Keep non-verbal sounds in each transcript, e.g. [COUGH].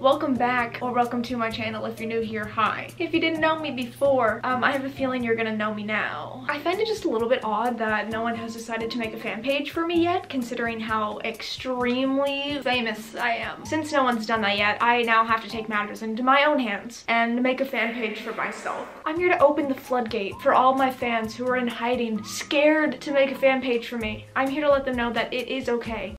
Welcome back, or welcome to my channel if you're new here, hi. If you didn't know me before, um, I have a feeling you're gonna know me now. I find it just a little bit odd that no one has decided to make a fan page for me yet, considering how extremely famous I am. Since no one's done that yet, I now have to take matters into my own hands and make a fan page for myself. I'm here to open the floodgate for all my fans who are in hiding, scared to make a fan page for me. I'm here to let them know that it is okay.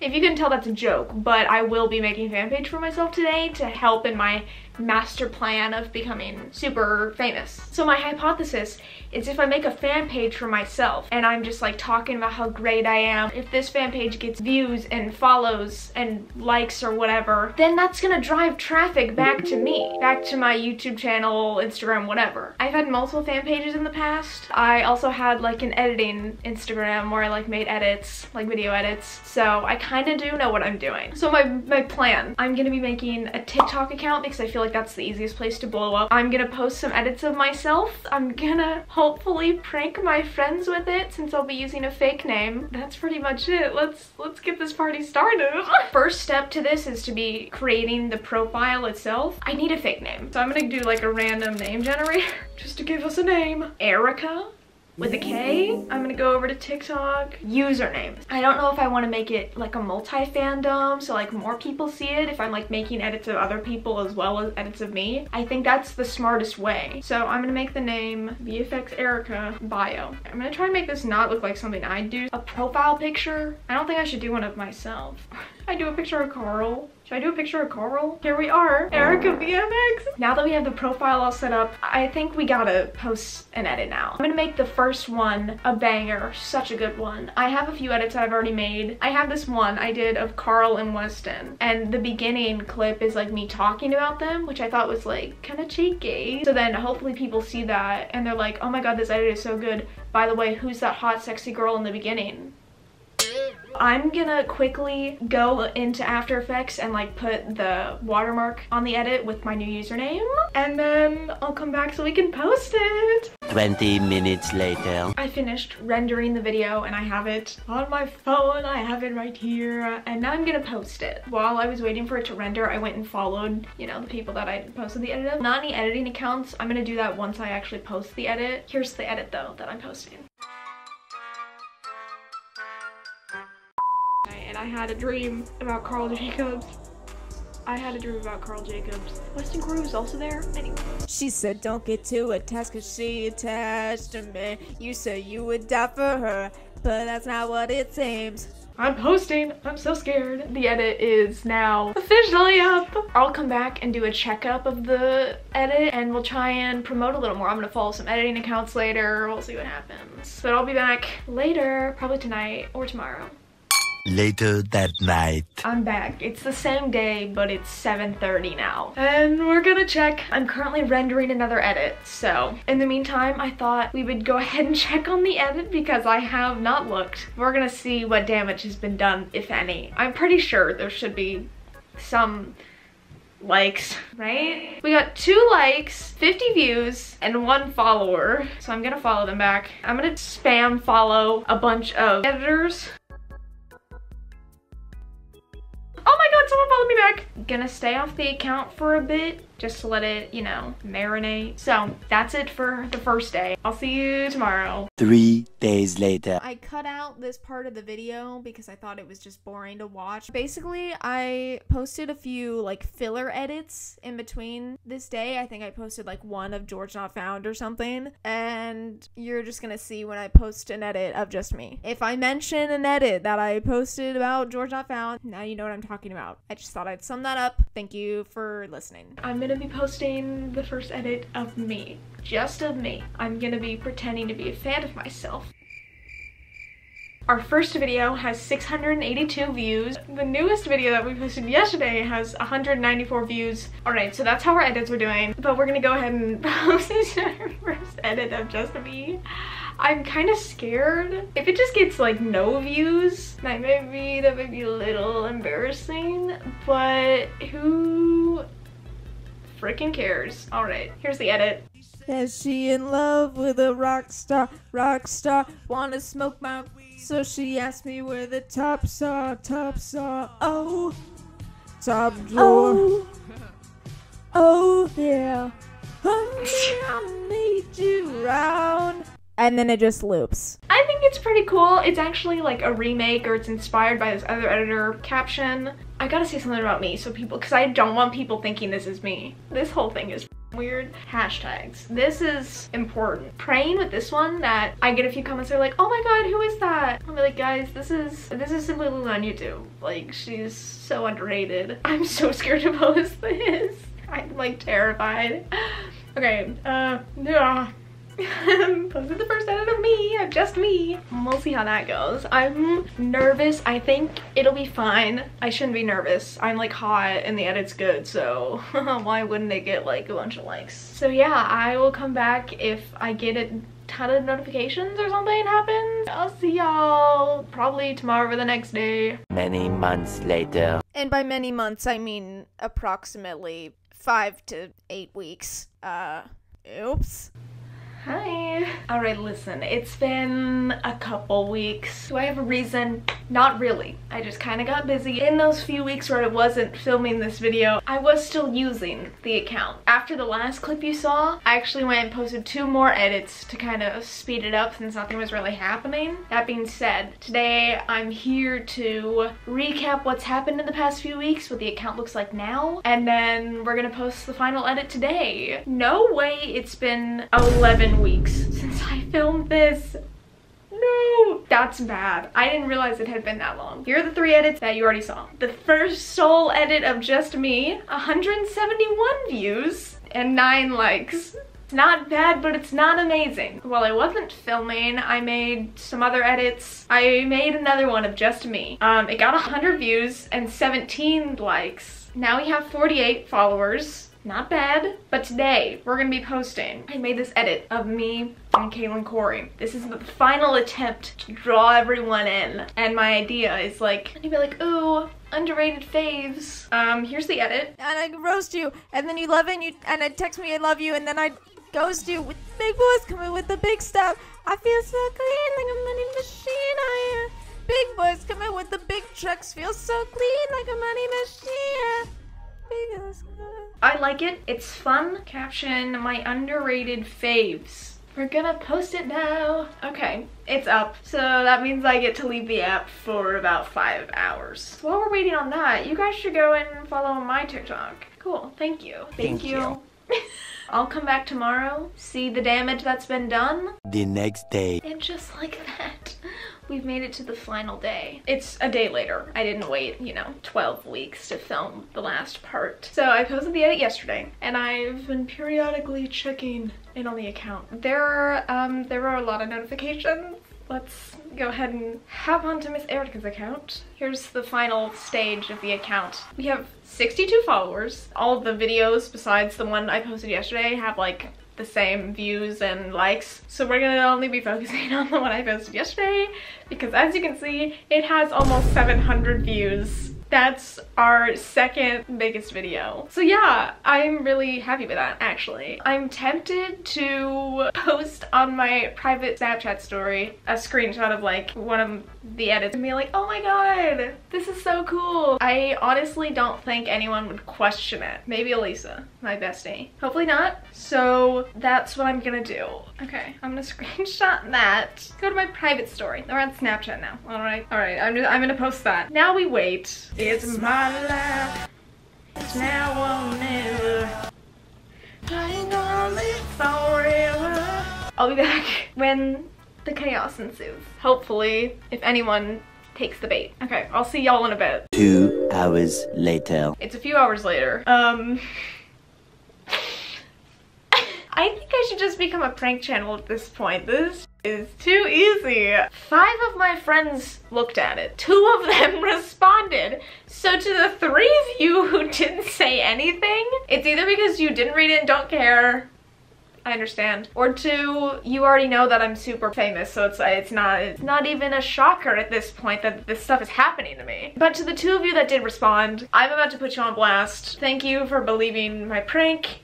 If you can tell that's a joke, but I will be making a fan page for myself today to help in my master plan of becoming super famous. So my hypothesis is if I make a fan page for myself and I'm just like talking about how great I am, if this fan page gets views and follows and likes or whatever, then that's gonna drive traffic back to me, back to my YouTube channel, Instagram, whatever. I've had multiple fan pages in the past. I also had like an editing Instagram where I like made edits, like video edits. So I kind of do know what I'm doing. So my, my plan, I'm gonna be making a TikTok account because I feel like that's the easiest place to blow up. I'm gonna post some edits of myself. I'm gonna hopefully prank my friends with it since I'll be using a fake name. That's pretty much it. Let's let's get this party started. [LAUGHS] First step to this is to be creating the profile itself. I need a fake name. So I'm gonna do like a random name generator [LAUGHS] just to give us a name. Erika with a K. I'm gonna go over to TikTok. Username. I don't know if I want to make it like a multi-fandom so like more people see it if I'm like making edits of other people as well as edits of me. I think that's the smartest way. So I'm gonna make the name VFX Erika bio. I'm gonna try and make this not look like something I do. A profile picture. I don't think I should do one of myself. [LAUGHS] I do a picture of Carl. Should I do a picture of Carl? Here we are, Erika VFX. Now that we have the profile all set up, I think we gotta post an edit now. I'm gonna make the first one a banger, such a good one. I have a few edits that I've already made. I have this one I did of Carl and Weston, and the beginning clip is like me talking about them, which I thought was like kind of cheeky. So then hopefully people see that and they're like, oh my god, this edit is so good. By the way, who's that hot, sexy girl in the beginning? I'm gonna quickly go into After Effects and like put the watermark on the edit with my new username and then I'll come back so we can post it. 20 minutes later. I finished rendering the video and I have it on my phone. I have it right here and now I'm gonna post it. While I was waiting for it to render, I went and followed, you know, the people that I posted the edit of. Not any editing accounts. I'm gonna do that once I actually post the edit. Here's the edit though that I'm posting. I had a dream about Carl Jacobs. I had a dream about Carl Jacobs. Weston Koury is also there? Anyway. She said don't get too attached cause she attached to me. You said you would die for her, but that's not what it seems. I'm posting. I'm so scared. The edit is now officially up. I'll come back and do a checkup of the edit and we'll try and promote a little more. I'm gonna follow some editing accounts later. We'll see what happens. But I'll be back later, probably tonight or tomorrow. Later that night. I'm back. It's the same day, but it's 7.30 now. And we're gonna check. I'm currently rendering another edit, so in the meantime, I thought we would go [LAUGHS] ahead and check on the edit because I have not looked. We're gonna see what damage has been done, if any. I'm pretty sure there should be some likes, right? We got two likes, 50 views, and one follower. So I'm gonna follow them back. I'm gonna spam follow a bunch of editors someone followed me back. Gonna stay off the account for a bit just to let it, you know, marinate. So that's it for the first day. I'll see you tomorrow. Three days later. I cut out this part of the video because I thought it was just boring to watch. Basically, I posted a few like filler edits in between this day. I think I posted like one of George Not Found or something. And you're just gonna see when I post an edit of just me. If I mention an edit that I posted about George Not Found, now you know what I'm talking about. I just thought I'd sum that up. Thank you for listening. I'm gonna be posting the first edit of me. Just of me. I'm gonna be pretending to be a fan of myself. Our first video has 682 views. The newest video that we posted yesterday has 194 views. Alright, so that's how our edits are doing. But we're gonna go ahead and [LAUGHS] post our first edit of just me. I'm kind of scared. If it just gets like no views, that may be, that may be a little embarrassing, but who freaking cares? All right, here's the edit. Is she in love with a rock star? Rock star wanna smoke my so she asked me where the tops are, tops are. Oh, top drawer. Oh, [LAUGHS] oh yeah. I need you round. And then it just loops. I think it's pretty cool. It's actually like a remake or it's inspired by this other editor caption. I gotta say something about me so people, because I don't want people thinking this is me. This whole thing is weird hashtags. This is important. Praying with this one that I get a few comments that are like, oh my god, who is that? Be like, guys, this is this is Simply Lillie on YouTube. Like, she's so underrated. [LAUGHS] I'm so scared to post [LAUGHS] this. I'm like terrified. [LAUGHS] Okay, uh, yeah. [LAUGHS] Posted the first edit of me, of just me. We'll see how that goes. I'm nervous. I think it'll be fine. I shouldn't be nervous. I'm like hot and the edit's good, so [LAUGHS] why wouldn't it get like a bunch of likes? So yeah, I will come back if I get a ton of notifications or something happens. I'll see y'all probably tomorrow or the next day. Many months later. And by many months, I mean approximately five to eight weeks. Uh, oops. Hi. All right, listen, it's been a couple weeks. Do I have a reason? Not really. I just kind of got busy. In those few weeks where I wasn't filming this video, I was still using the account. After the last clip you saw, I actually went and posted two more edits to kind of speed it up since nothing was really happening. That being said, today I'm here to recap what's happened in the past few weeks, what the account looks like now, and then we're gonna post the final edit today. No way it's been 11 weeks since I filmed this. No, that's bad. I didn't realize it had been that long. Here are the three edits that you already saw. The first sole edit of just me, 171 views and nine likes. Not bad, but it's not amazing. While I wasn't filming, I made some other edits. I made another one of just me. Um, it got 100 views and 17 likes. Now we have 48 followers. Not bad. But today, we're gonna be posting. I made this edit of me and Caitlin Corey. This is the final attempt to draw everyone in. And my idea is like, you'd be like, ooh, underrated faves. Um, here's the edit. And I roast you, and then you love it, and you and I text me I love you, and then I ghost you with big boys coming with the big stuff. I feel so clean like a money machine. I am. Big boys coming with the big trucks. Feel so clean like a money machine. I like it. It's fun. Caption my underrated faves. We're gonna post it now. Okay, it's up. So that means I get to leave the app for about five hours. While we're waiting on that, you guys should go and follow my TikTok. Cool, thank you. Thank you. [LAUGHS] I'll come back tomorrow, see the damage that's been done, The next day. and just like that, we've made it to the final day. It's a day later. I didn't wait, you know, 12 weeks to film the last part. So I posted the edit yesterday, and I've been periodically checking in on the account. There are, um, there are a lot of notifications. Let's go ahead and hop onto Miss Erika's account. Here's the final stage of the account. We have 62 followers. All of the videos besides the one I posted yesterday have like the same views and likes. So we're gonna only be focusing [LAUGHS] on the one I posted yesterday because as you can see, it has almost 700 views. That's our second biggest video. So yeah, I'm really happy with that actually. I'm tempted to post on my private Snapchat story a screenshot of like one of the edits and be like, oh my god, this is so cool. I honestly don't think anyone would question it. Maybe Elisa, my bestie. Hopefully not. So that's what I'm gonna do. Okay, I'm gonna [LAUGHS] screenshot that. Go to my private story. We're on Snapchat now. All right, all right. I'm just, I'm gonna post that. Now we wait. It's my life. It's now or never. I live forever. I'll be back [LAUGHS] when the chaos ensues. Hopefully, if anyone takes the bait. Okay, I'll see y'all in a bit. Two hours later. It's a few hours later. Um, [LAUGHS] I think I should just become a prank channel at this point. This is too easy. Five of my friends looked at it. Two of them [LAUGHS] responded. So to the three of you who didn't say anything, it's either because you didn't read it and don't care, I understand. Or two, you already know that I'm super famous, so it's it's not it's not even a shocker at this point that this stuff is happening to me. But to the two of you that did respond, I'm about to put you on blast. Thank you for believing my prank.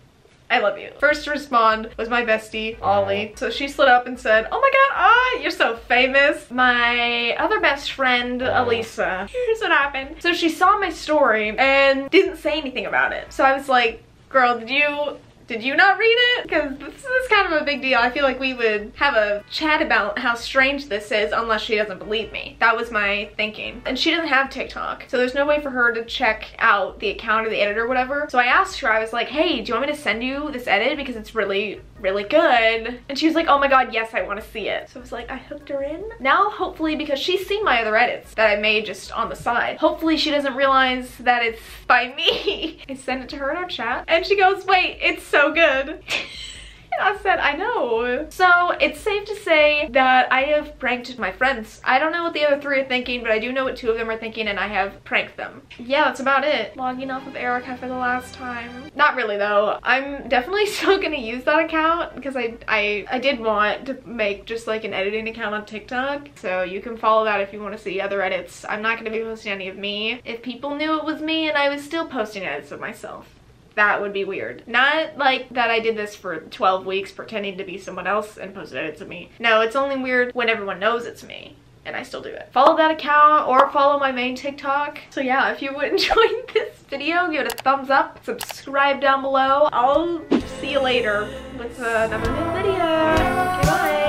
I love you. First to respond was my bestie, Ollie. So she slid up and said, oh my god, ah, you're so famous. My other best friend, Elisa. Here's what happened. So she saw my story and didn't say anything about it. So I was like, girl, did you did you not read it? Because this is kind of a big deal. I feel like we would have a chat about how strange this is unless she doesn't believe me. That was my thinking. And she doesn't have TikTok, so there's no way for her to check out the account or the edit or whatever. So I asked her, I was like, hey, do you want me to send you this edit? Because it's really, really good. And she was like, oh my god, yes, I want to see it. So I was like, I hooked her in. Now, hopefully, because she's seen my other edits that I made just on the side, hopefully she doesn't realize that it's by me. [LAUGHS] I sent it to her in our chat, and she goes, wait, it's so good. [LAUGHS] I said, I know. So it's safe to say that I have pranked my friends. I don't know what the other three are thinking, but I do know what two of them are thinking and I have pranked them. Yeah, that's about it. Logging off of Erika for the last time. Not really though. I'm definitely [LAUGHS] still gonna use that account because I, I, I did want to make just like an editing account on TikTok. So you can follow that if you want to see other edits. I'm not gonna be posting any of me. If people knew it was me and I was still posting edits of myself that would be weird. Not like that I did this for 12 weeks pretending to be someone else and posted it to me. No, it's only weird when everyone knows it's me and I still do it. Follow that account or follow my main TikTok. So yeah, if you [LAUGHS] enjoyed this video, give it a thumbs up, subscribe down below. I'll see you later with another new video. Okay, bye.